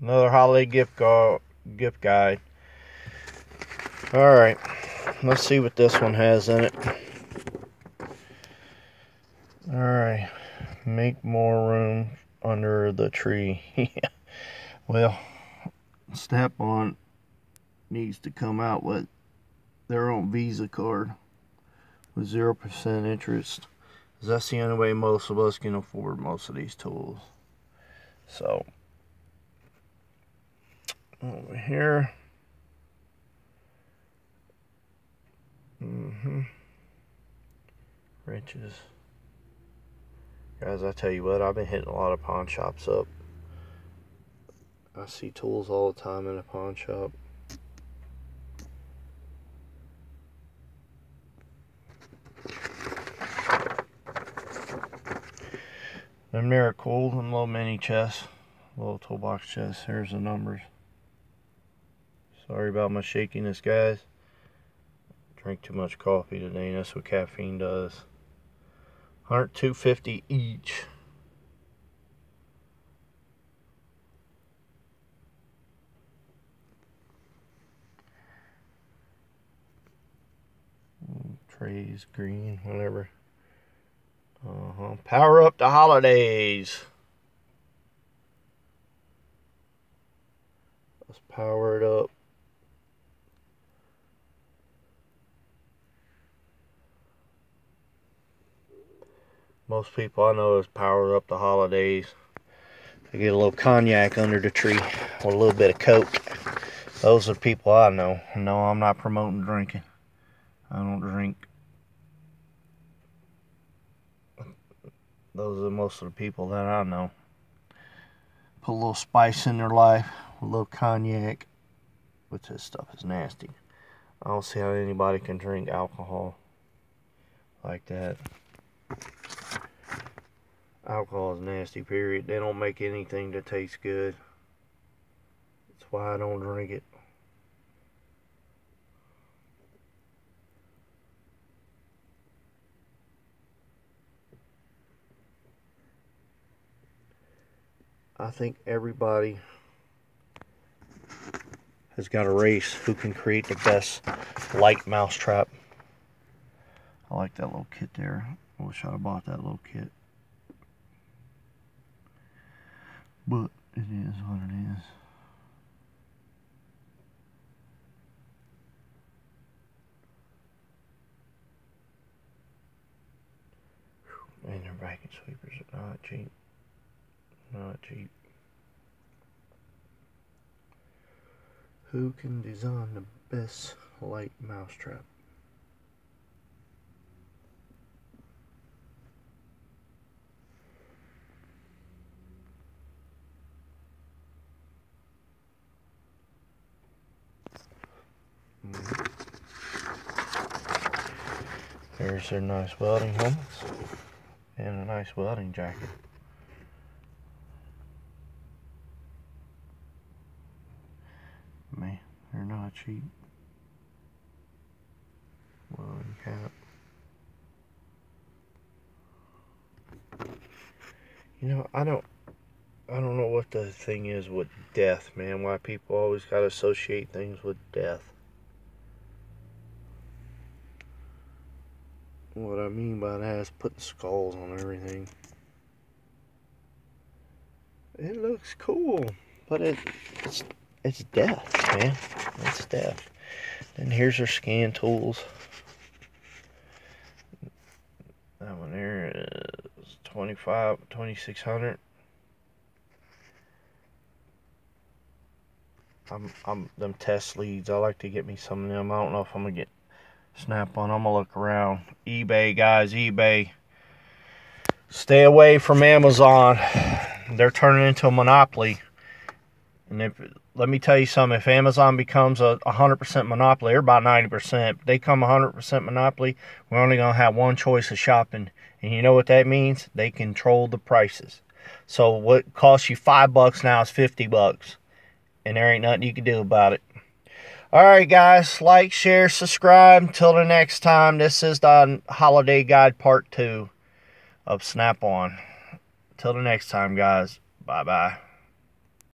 Another holiday gift go gift guide. All right, let's see what this one has in it. All right, make more room under the tree. well, Snap-on needs to come out with their own Visa card with 0% interest. That's the only way most of us can afford most of these tools. So, over here. Mm-hmm. Wrenches. Guys, I tell you what, I've been hitting a lot of pawn shops up. I see tools all the time in a pawn shop. Them there are cool, little mini chests, little toolbox chests. Here's the numbers. Sorry about my shakiness, guys. Drink too much coffee today, that's what caffeine does. 102.50 each. Trays, green, whatever. Uh-huh. Power up the holidays. Let's power it up. Most people I know is power up the holidays. They get a little cognac under the tree or a little bit of coke. Those are people I know. No, I'm not promoting drinking. I don't drink. Those are most of the people that I know. Put a little spice in their life, a little cognac. But this stuff is nasty. I don't see how anybody can drink alcohol like that. Alcohol is nasty, period. They don't make anything that tastes good. That's why I don't drink it. I think everybody has got a race who can create the best light mousetrap. I like that little kit there. I wish I'd have bought that little kit. But it is what it is. Man, their vacuum sweepers are not cheap. Not cheap. Who can design the best light mousetrap? There's their nice welding helmets and a nice welding jacket. Man, they're not cheap. Welding cap. You know, I don't I don't know what the thing is with death, man. Why people always got to associate things with death. What I mean by that is putting skulls on everything. It looks cool, but it, it's it's death, man. It's death. And here's our scan tools. That one there is 25, 2600. I'm, I'm them test leads. I like to get me some of them. I don't know if I'm gonna get snap on. I'm gonna look around. eBay, guys, eBay. Stay away from Amazon. They're turning into a monopoly. And if let me tell you something, if Amazon becomes a 100% monopoly, or about 90%, they come 100% monopoly, we're only gonna have one choice of shopping. And you know what that means? They control the prices. So what costs you five bucks now is 50 bucks and there ain't nothing you can do about it. Alright, guys, like, share, subscribe. Until the next time, this is the holiday guide part two of Snap On. Till the next time, guys, bye bye.